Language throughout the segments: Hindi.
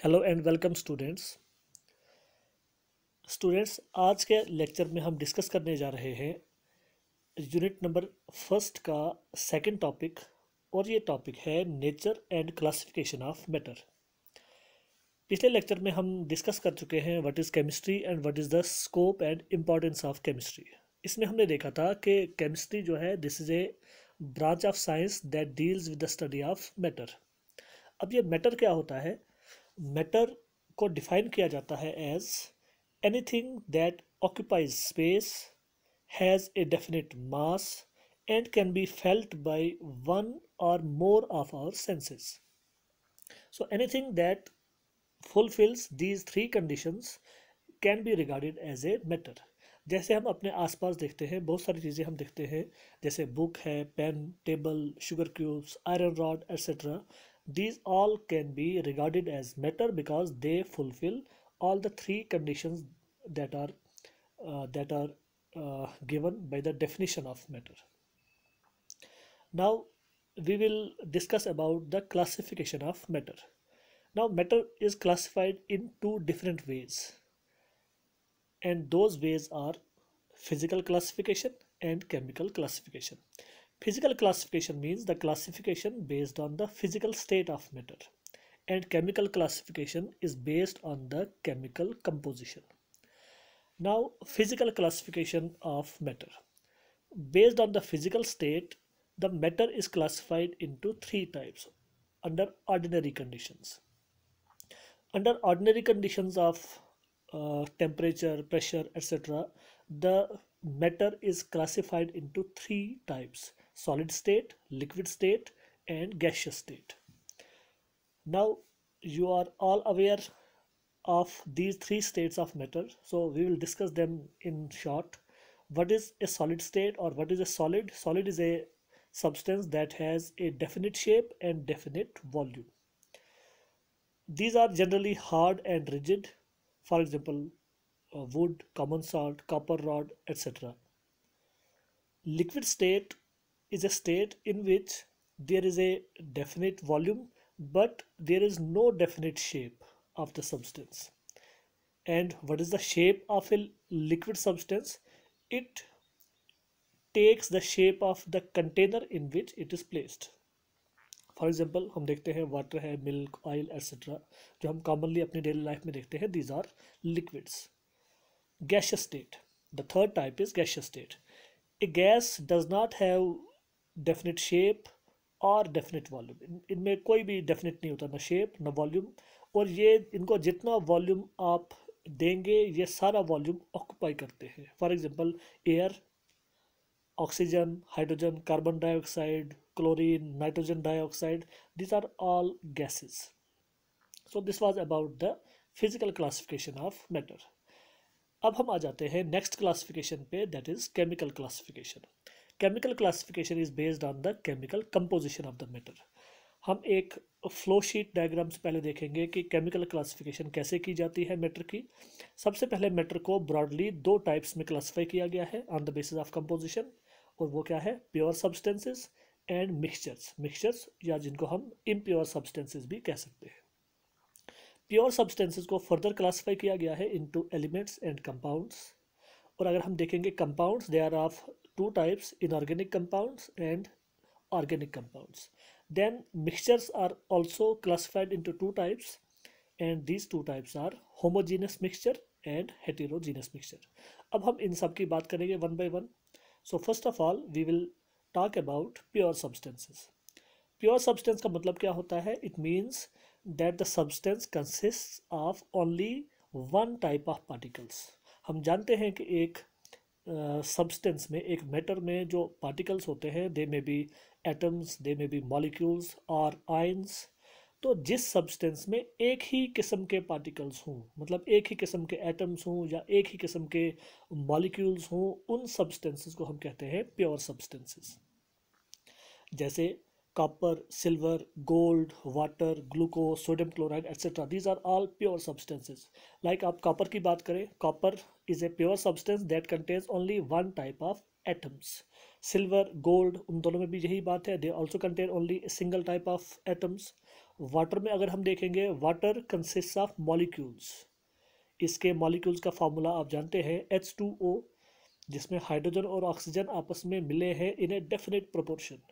Hello and welcome students students आज के लेक्चर में हम डिस्कस करने जा रहे हैं यूनिट नंबर फ़र्स्ट का सेकंड टॉपिक और ये टॉपिक है nature and classification of matter पिछले लेक्चर में हम डिस्कस कर चुके हैं what is chemistry and what is the scope and importance of chemistry इसमें हमने देखा था कि केमिस्ट्री जो है this is a branch of science that deals with the study of matter अब ये मैटर क्या होता है? मैटर को डिफाइन किया जाता है as anything that occupies space has a definite mass and can be felt by one or more of our senses so anything that fulfils these three conditions can be regarded as a matter जैसे हम अपने आसपास देखते हैं, बहुत सारी चीज़ें हम देखते हैं, जैसे बुक है pen table sugar cubes iron rod etcetera These all can be regarded as matter because they fulfill all the three conditions that are uh, that are uh, given by the definition of matter. Now we will discuss about the classification of matter. Now matter is classified in two different ways and those ways are physical classification and chemical classification. Physical classification means the classification based on the physical state of matter and chemical classification is based on the chemical composition. Now physical classification of matter. Based on the physical state, the matter is classified into three types under ordinary conditions. Under ordinary conditions of uh, temperature, pressure, etc., the matter is classified into three types solid state, liquid state and gaseous state. Now you are all aware of these three states of matter. So we will discuss them in short. What is a solid state or what is a solid? Solid is a substance that has a definite shape and definite volume. These are generally hard and rigid. For example, uh, wood, common salt, copper rod, etc. Liquid state is a state in which there is a definite volume but there is no definite shape of the substance and what is the shape of a liquid substance it takes the shape of the container in which it is placed for example हम देखते हैं वाटर है मिल्क ऑयल एट्सेट्रा जो हम कॉमनली अपनी डेली लाइफ में देखते हैं these are liquids gaseous state the third type is gaseous state a gas does not have definite shape और डेफिनेट वॉल्यूम इन, इनमें कोई भी डेफिनेट नहीं होता, ना शेप ना वॉल्यूम और ये, इनको जितना वॉल्यूम आप देंगे, ये सारा वॉल्यूम ऑक्यूपाई करते हैं। For example air oxygen hydrogen carbon dioxide chlorine nitrogen dioxide this are all gases so this was about the physical classification of matter अब हम आ जाते हैं नेक्स्ट क्लासिफिकेशन पे that is chemical classification chemical classification is based on the chemical composition of the matter हम एक फ्लो शीट डायग्राम से पहले देखेंगे कि केमिकल क्लासिफिकेशन कैसे की जाती है मैटर की। सबसे पहले मैटर को ब्रॉडली दो टाइप्स में क्लासीफाई किया गया है on the basis of composition और वो क्या है? Pure substances and mixtures mixtures या जिनको हम इम्प्योर सब्सटेंसेस भी कह सकते हैं। प्योर सब्सटेंसेस को फर्दर क्लासीफाई किया गया है इनटू एलिमेंट्स एंड कंपाउंड्स और अगर हम देखेंगे compounds they are of two types inorganic compounds and organic compounds then mixtures are also classified into two types and these two types are homogeneous mixture and heterogeneous mixture अब हम इन सब की बात करेंगे one by one so first of all we will talk about pure substances pure substance का मतलब क्या होता है it means that the substance consist of only one type of particles हम जानते हैं कि एक सब्सटेंस में, एक मैटर में जो पार्टिकल्स होते हैं they may be atoms they may be molecules और आयंस तो जिस सब्सटेंस में एक ही किस्म के पार्टिकल्स हों मतलब एक ही किस्म के एटम्स हों या एक ही किस्म के मॉलिक्यूल्स हों, उन सब्सटेंसेस को हम कहते हैं प्योर सब्सटेंसेस जैसे copper, silver, gold, water, glucose, sodium chloride, etc. These are all pure substances. Like आप copper की बात करें, copper is a pure substance that contains only one type of atoms. Silver, gold, उन दोनों में भी यही बात है. They also contain only a single type of atoms. Water में अगर हम देखेंगे वाटर कंसिस्ट ऑफ़ मॉलिक्यूल्स इसके मॉलिक्यूल्स का फार्मूला आप जानते हैं एच टू ओ जिसमें हाइड्रोजन और ऑक्सीजन आपस में मिले हैं इन ए डेफिनेट प्रोपोर्शन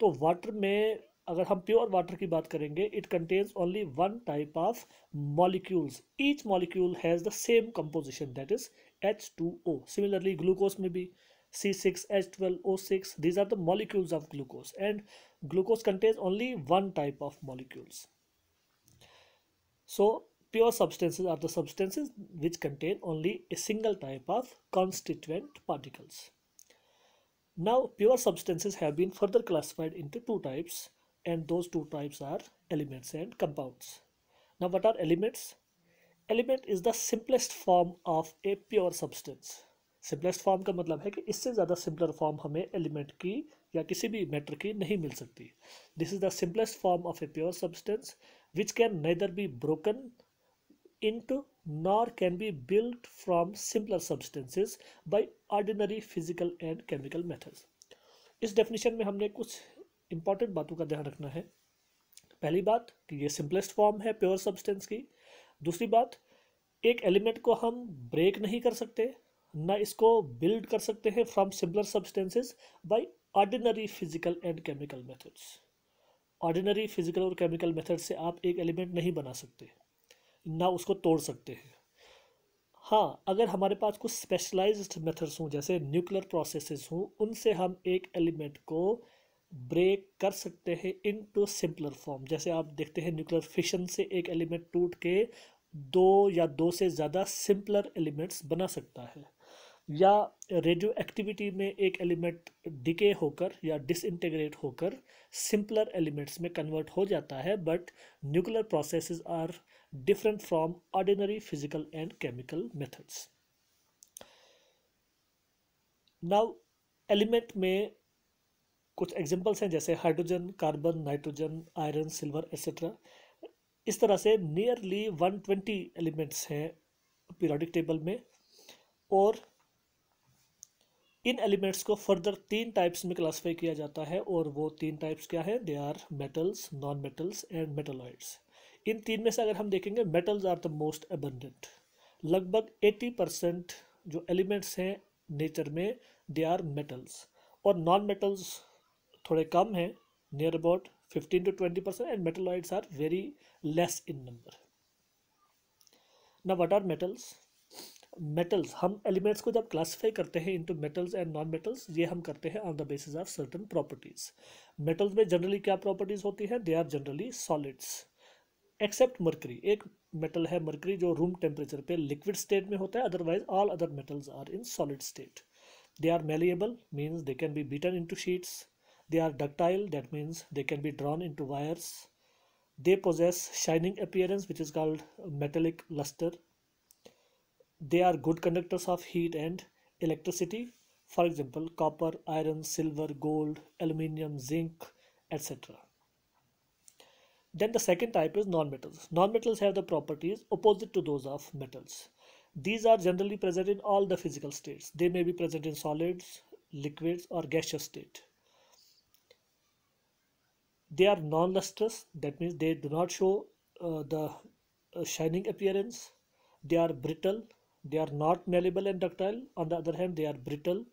तो वाटर में अगर हम प्योर वाटर की बात करेंगे it contains only one type of molecules each molecule has the same composition that is H two O similarly glucose में भी C six H twelve O six these are the molecules of glucose and glucose contains only one type of molecules so Pure substances are the substances which contain only a single type of constituent particles. Now pure substances have been further classified into two types and those two types are elements and compounds. Now what are elements? Element is the simplest form of a pure substance. Simplest form का मतलब है कि इससे ज़्यादा सिंपलर फॉर्म हमें एलिमेंट की या किसी भी मैटर की नहीं मिल सकती this is the simplest form of a pure substance which can neither be broken into, nor can be built from simpler substances by ordinary physical and chemical methods. इस डेफिनेशन में हमने कुछ इंपॉर्टेंट बातों का ध्यान रखना है। पहली बात, कि ये सिंपलेस्ट फॉर्म है प्योर सब्सटेंस की। दूसरी बात, एक एलिमेंट को हम ब्रेक नहीं कर सकते, ना इसको बिल्ड कर सकते हैं from simpler substances by ordinary physical and chemical methods ordinary physical और केमिकल मेथड से आप एक एलिमेंट नहीं बना सकते। ना उसको तोड़ सकते हैं। हाँ अगर हमारे पास कुछ स्पेशलाइज्ड मेथड्स हों, जैसे न्यूक्लियर प्रोसेसेस हों, उनसे हम एक एलिमेंट को ब्रेक कर सकते हैं इन टू सिंपलर फॉर्म जैसे आप देखते हैं न्यूक्लियर फिशन से एक एलिमेंट टूट के दो या दो से ज़्यादा सिंपलर एलिमेंट्स बना सकता है। या रेडियो एक्टिविटी में एक एलिमेंट डिके होकर या डिसइंटीग्रेट होकर सिंपलर एलिमेंट्स में कन्वर्ट हो जाता है but nuclear processes are different from ordinary physical and chemical methods Now element में कुछ एग्जांपल्स हैं, जैसे hydrogen carbon nitrogen iron silver etcetera इस तरह से नियरली 120 एलिमेंट्स हैं पीरियोडिक टेबल में, और इन एलिमेंट्स को फर्दर तीन टाइप्स में क्लासिफाई किया जाता है और वो तीन टाइप्स क्या है? They are metals non metals and metalloids इन तीन में से अगर हम देखेंगे metals are the most abundant लगभग 80 परसेंट जो एलिमेंट्स हैं नेचर में दे आर मेटल्स और नॉन मेटल्स थोड़े कम हैं near about 15 to 20 percent and metalloids are very less in number ना वट आर मेटल्स मेटल्स हम एलिमेंट्स को जब क्लासिफाई करते हैं into metals and non metals ये हम करते हैं on the basis of certain properties metals में जनरली क्या प्रॉपर्टीज़ होती हैं? They are generally solids except mercury एक मेटल है मर्करी जो रूम टेम्परेचर पे लिक्विड स्टेट में होता है otherwise all other metals are in solid state they are malleable means they can be beaten into sheets they are ductile that means they can be drawn into wires. They possess shining appearance which is called metallic luster. They are good conductors of heat and electricity for example copper iron silver gold aluminium zinc etc then the second type is non-metals. Non-metals have the properties opposite to those of metals. These are generally present in all the physical states. They may be present in solids, liquids or gaseous state. They are non-lustrous, that means they do not show uh, the uh, shining appearance. They are brittle, they are not malleable and ductile. On the other hand, they are brittle,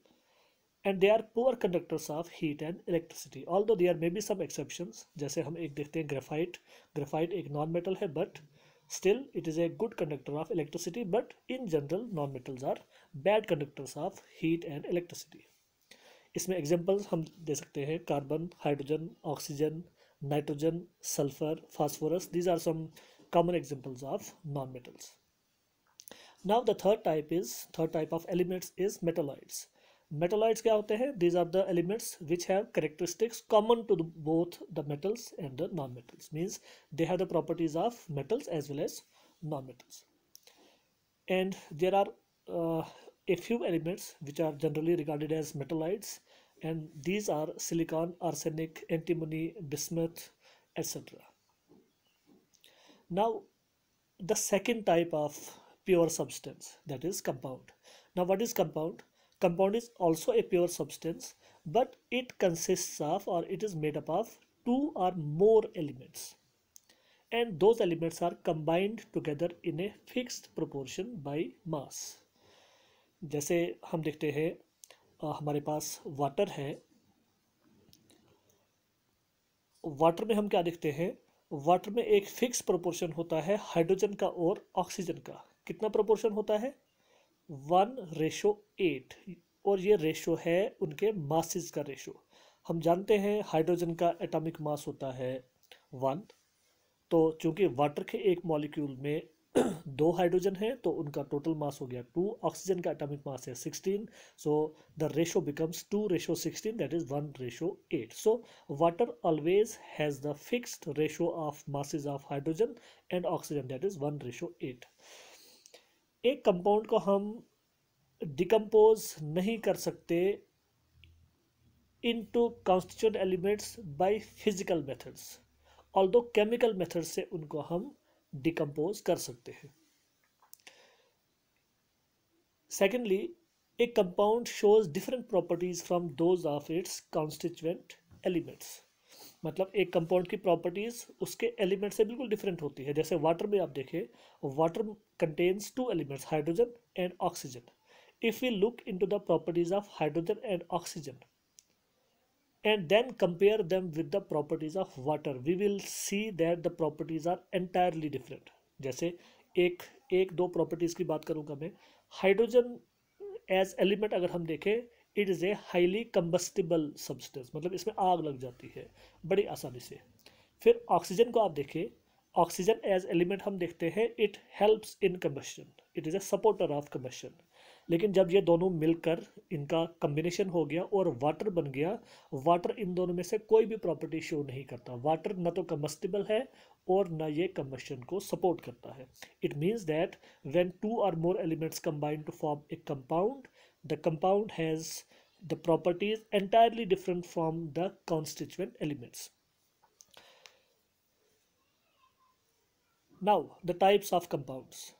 and they are poor conductors of heat and electricity although they are may be some exceptions जैसे हम एक देखते हैं ग्रेफाइट ग्रेफाइट एक नॉन मेटल है but still it is a good conductor of electricity but in general non metals are bad conductors of heat and electricity इसमें एग्जाम्पल्स हम दे सकते हैं carbon hydrogen oxygen nitrogen sulphur phosphorus these are some common examples of non-metals. now the third type is third type of elements is metalloids. Metalloids kya hote hain these are the elements which have characteristics common to the, both the metals and the non-metals. Means they have the properties of metals as well as non-metals. And there are uh, a few elements which are generally regarded as metalloids, and these are silicon arsenic antimony bismuth etc now the second type of pure substance that is compound now what is compound compound is also a pure substance but it consists of or it is made up of two or more elements and those elements are combined together in a fixed proportion by mass जैसे हम देखते हैं हमारे पास वाटर है वाटर में हम क्या देखते हैं वाटर में एक फिक्स प्रोपोर्शन होता है हाइड्रोजन का और ऑक्सीजन का कितना प्रोपोर्शन होता है? वन रेशो एट और ये रेशो है उनके मासिस का रेशो हम जानते हैं हाइड्रोजन का एटॉमिक मास होता है वन तो चूँकि वाटर के एक मॉलिक्यूल में दो हाइड्रोजन है तो उनका टोटल मास हो गया टू ऑक्सीजन का एटॉमिक मास है sixteen so the ratio becomes two ratio sixteen that is one ratio eight so water always has the fixed ratio of masses of hydrogen and oxygen that is one ratio eight एक कंपाउंड को हम डिकम्पोज नहीं कर सकते into constituent elements by physical methods although chemical method से उनको हम डिकम्पोज कर सकते हैं। सेकेंडली एक compound shows different properties from those of its constituent elements मतलब एक कंपाउंड की प्रॉपर्टीज़ उसके एलिमेंट से बिल्कुल डिफरेंट होती है। जैसे वाटर में आप देखें water contains two elements hydrogen and oxygen if you look into the properties of hydrogen and oxygen and then compare them with the properties of water we will see that the properties are entirely different जैसे एक एक, दो प्रॉपर्टीज़ की बात करूँगा मैं। हाइड्रोजन एज एलिमेंट अगर हम देखें it is a highly combustible substance मतलब इसमें आग लग जाती है, बड़ी आसानी से। फिर ऑक्सीजन को आप देखें। ऑक्सीजन एज एलिमेंट हम देखते हैं it helps in combustion it is a supporter of combustion लेकिन जब ये दोनों मिलकर इनका कम्बिनेशन हो गया और वाटर बन गया वाटर इन दोनों में से कोई भी प्रॉपर्टी शो नहीं करता। वाटर ना तो कम्बस्टिबल है और न ये कम्बशन को सपोर्ट करता है। It means that when two or more elements combined to form a compound the compound has the properties entirely different from the constituent elements. Now the types of compounds.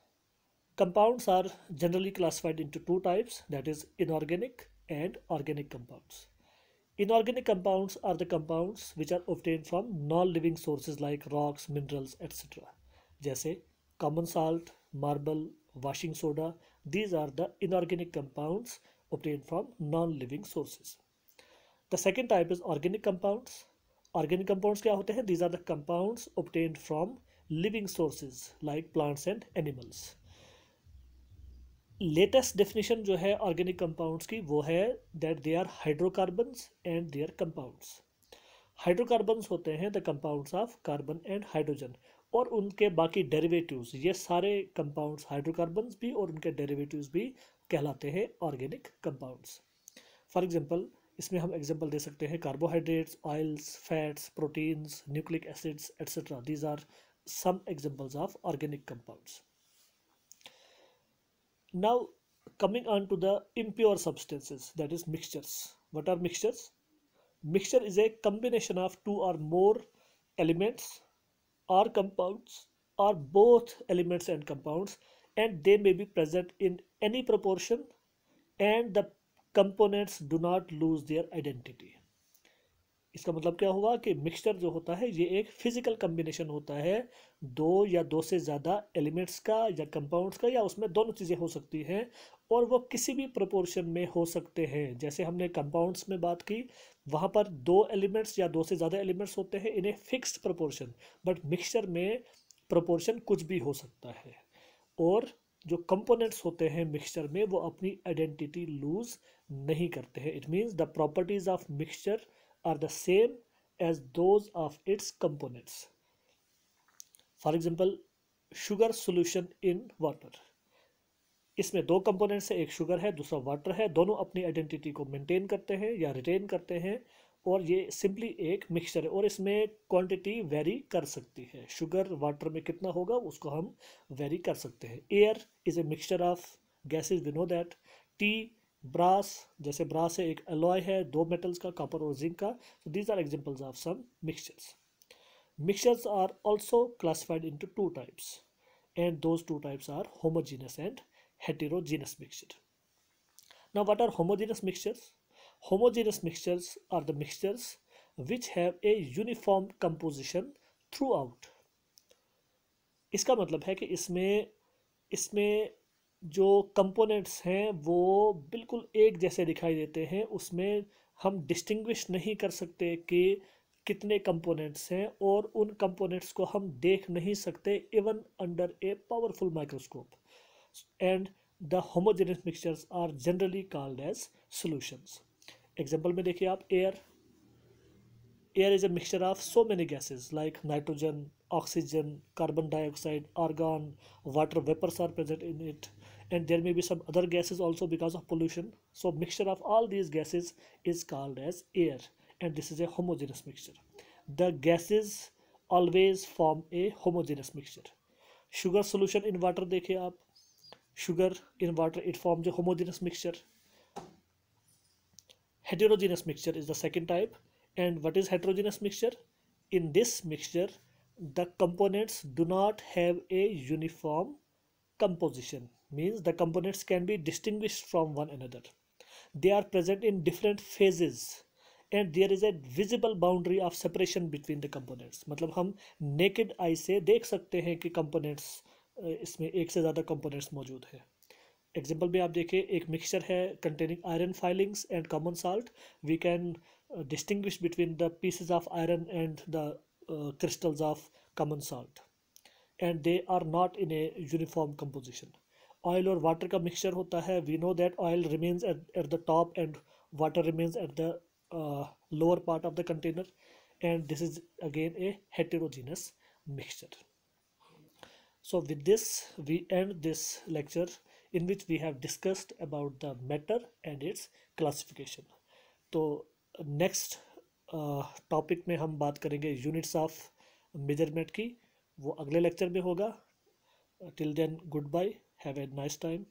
Compounds are generally classified into two types that is inorganic and organic compounds. Inorganic compounds are the compounds which are obtained from non-living sources like rocks, minerals, etc. जैसे common salt, marble, washing soda, these are the inorganic compounds obtained from non-living sources. The second type is organic compounds. Organic compounds क्या होते हैं? These are the compounds obtained from living sources like plants and animals. Latest definition जो है ऑर्गेनिक कंपाउंड्स की वो है that they are hydrocarbons and their compounds hydrocarbons होते हैं the compounds of carbon and hydrogen और उनके बाकी डेरिवेटिव्स ये सारे कंपाउंड्स हाइड्रोकार्बन्स भी और उनके डेरिवेटिव्स भी कहलाते हैं ऑर्गेनिक कंपाउंड्स फॉर एग्जांपल इसमें हम एग्जांपल दे सकते हैं carbohydrates oils fats proteins nucleic acids etcetera these are some examples of organic compounds now, coming on to the impure substances, that is mixtures. What are mixtures? Mixture is a combination of two or more elements or compounds or both elements and compounds and they may be present in any proportion and the components do not lose their identity इसका मतलब क्या हुआ कि मिक्सचर जो होता है, ये एक फ़िज़िकल कम्बिनेशन होता है। दो या दो से ज़्यादा एलिमेंट्स का या कंपाउंड्स का या उसमें दोनों चीज़ें हो सकती हैं और वो किसी भी प्रोपोर्शन में हो सकते हैं। जैसे हमने कंपाउंड्स में बात की, वहाँ पर दो एलिमेंट्स या दो से ज़्यादा एलिमेंट्स होते हैं, इन्हें फिक्स्ड प्रोपोर्शन बट मिक्सचर में प्रोपोर्शन कुछ भी हो सकता है। और जो कंपोनेंट्स होते हैं मिक्सचर में, वो अपनी आइडेंटिटी लूज नहीं करते हैं। It means the properties of mixture are the same as those of its components. For example, sugar solution in water. इसमें दो कंपोनेंट्स है एक शुगर है दूसरा वाटर है दोनों अपनी आइडेंटिटी को मेंटेन करते हैं या रिटेन करते हैं और ये सिंपली एक मिक्सचर है और इसमें क्वांटिटी वेरी कर सकती है शुगर वाटर में कितना होगा उसको हम वेरी कर सकते हैं air is a mixture of gases we know that the brass, जैसे ब्रास है एक अलॉय है, दो मेटल्स का कॉपर और जिंक का। So these are examples of some mixtures mixtures are also classified into two types and those two types are homogeneous and heterogeneous mixture ना what are homogeneous mixtures homogeneous mixtures are the mixtures which have a uniform composition throughout इसका मतलब है कि इसमें इसमें जो कंपोनेंट्स हैं, वो बिल्कुल एक जैसे दिखाई देते हैं। उसमें हम डिस्टिंग्विश नहीं कर सकते कि कितने कंपोनेंट्स हैं और उन कंपोनेंट्स को हम देख नहीं सकते even under a powerful microscope and the homogeneous mixtures are generally called as solutions example में देखिए आप air air is a mixture of so many gases like nitrogen oxygen carbon dioxide argon water vapours are present in it and there may be some other gases also because of pollution. So mixture of all these gases is called as air and this is a homogeneous mixture. The gases always form a homogeneous mixture. Sugar solution in water dekhe aap. Sugar in water it forms a homogeneous mixture. Heterogeneous mixture is the second type. And what is heterogeneous mixture? In this mixture the components do not have a uniform composition. Means the components can be distinguished from one another. They are present in different phases and there is a visible boundary of separation between the components मतलब हम नेकेड आई से देख सकते हैं कि कंपोनेंट्स इसमें एक से ज़्यादा कंपोनेंट्स मौजूद है। एग्ज़ाम्पल में आप देखिए, एक मिक्सचर है containing iron filings and common salt we can distinguish between the pieces of iron and the crystals of common salt and they are not in a uniform composition oil और वाटर का मिक्सचर होता है we know that oil remains at the top and water remains at the lower part of the container and this is again a heterogeneous mixture so with this we and this lecture in which we have discussed about the matter and its classification तो नेक्स्ट टॉपिक में हम बात करेंगे यूनिट्स ऑफ़ मेज़रमेंट की। वो अगले लेक्चर में होगा। Till then good bye have a nice time.